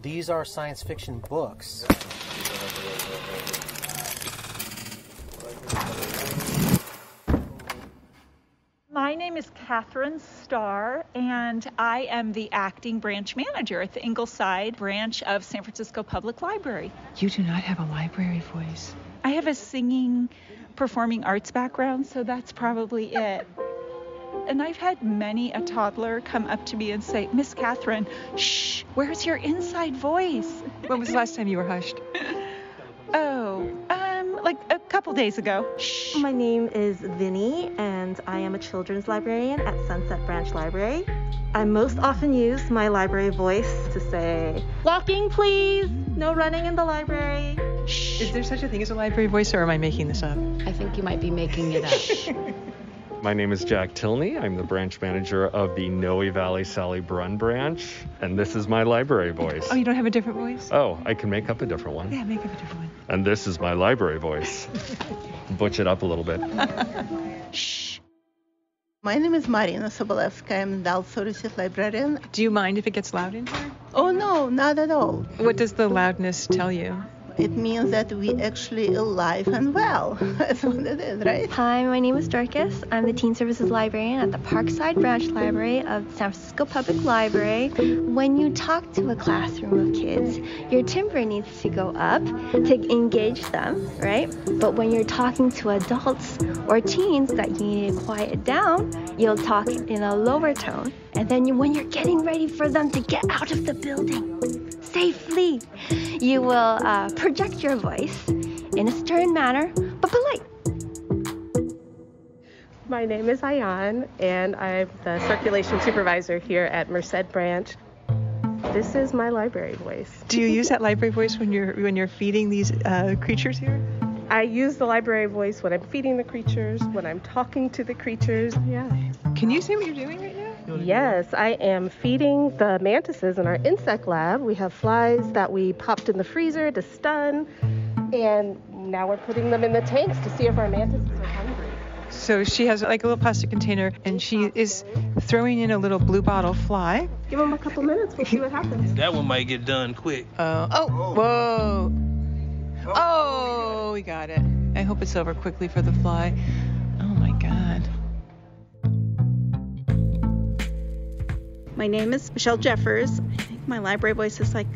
These are science fiction books. My name is Catherine Starr, and I am the acting branch manager at the Ingleside branch of San Francisco Public Library. You do not have a library voice. I have a singing, performing arts background, so that's probably it. And I've had many a toddler come up to me and say, Miss Catherine, shh, where's your inside voice? When was the last time you were hushed? oh, um, like a couple days ago. Shh. My name is Vinny, and I am a children's librarian at Sunset Branch Library. I most often use my library voice to say, Walking, please! No running in the library. Shh. Is there such a thing as a library voice, or am I making this up? I think you might be making it up. My name is Jack Tilney. I'm the branch manager of the Noe Valley Sally Brunn branch, and this is my library voice. Oh, you don't have a different voice? Oh, I can make up a different one. Yeah, make up a different one. And this is my library voice. Butch it up a little bit. Shh. My name is Marina Sobolevska. I'm the Authority librarian. Do you mind if it gets loud in here? Oh, no, not at all. What does the loudness tell you? It means that we actually alive and well. That's what it is, right? Hi, my name is Dorcas. I'm the Teen Services Librarian at the Parkside Branch Library of San Francisco Public Library. When you talk to a classroom of kids, your timbre needs to go up to engage them, right? But when you're talking to adults or teens that you need to quiet down, you'll talk in a lower tone. And then when you're getting ready for them to get out of the building safely, you will uh, project your voice in a stern manner, but polite. My name is Ayan, and I'm the circulation supervisor here at Merced Branch. This is my library voice. Do you use that library voice when you're when you're feeding these uh, creatures here? I use the library voice when I'm feeding the creatures, when I'm talking to the creatures. Yeah. Can you say what you're doing right now? Yes, I am feeding the mantises in our insect lab. We have flies that we popped in the freezer to stun, and now we're putting them in the tanks to see if our mantises are hungry. So she has like a little plastic container, and she is throwing in a little blue bottle fly. Give them a couple minutes, we'll see what happens. That one might get done quick. Uh, oh, whoa. Oh, we got it. I hope it's over quickly for the fly. Oh my god. My name is Michelle Jeffers. I think my library voice is like,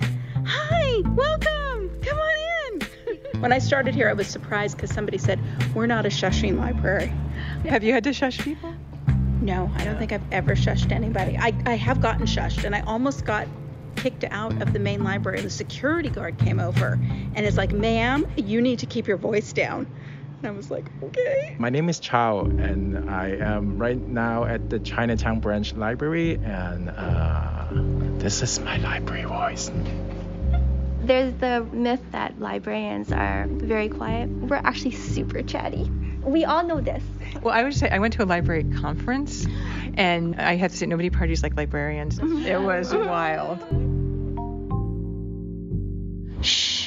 Hi, welcome, come on in. when I started here, I was surprised because somebody said, We're not a shushing library. Have you had to shush people? No, I don't think I've ever shushed anybody. I, I have gotten shushed, and I almost got kicked out of the main library. The security guard came over and is like, Ma'am, you need to keep your voice down. And I was like, Okay. My name is Chao, and I am right now at the Chinatown Branch Library, and uh, this is my library voice. There's the myth that librarians are very quiet. We're actually super chatty. We all know this. Well, I would say I went to a library conference, and I had to say nobody parties like librarians. It was wild. Shh.